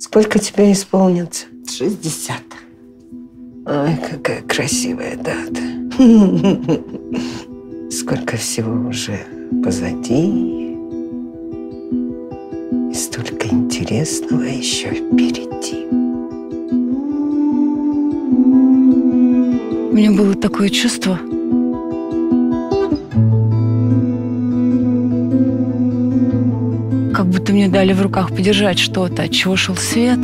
Сколько тебе исполнится? 60. Ой, какая красивая дата. Сколько всего уже позади. И столько интересного еще впереди. У меня было такое чувство, как будто мне дали в руках подержать что-то, от чего шел свет.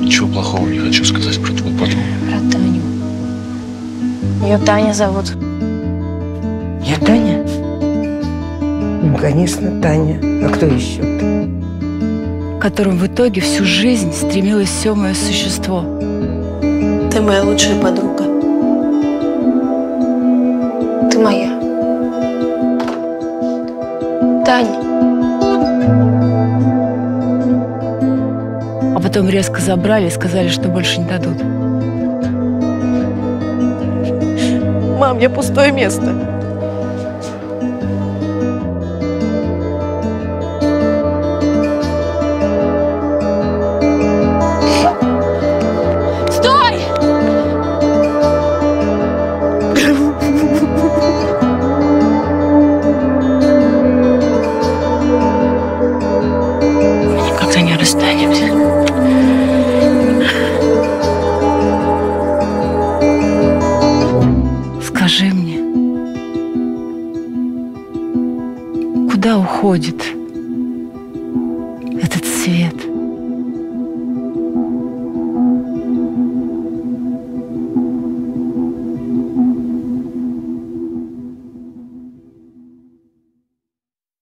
Ничего плохого не хочу сказать про твою подругу. Про Таню. Ее Таня зовут. Я Таня? Ну, конечно, Таня. А кто еще? которым в итоге всю жизнь стремилось все мое существо. Ты моя лучшая подруга. Ты моя. Таня. А потом резко забрали и сказали, что больше не дадут. Мам, я пустое место. Куда уходит этот свет?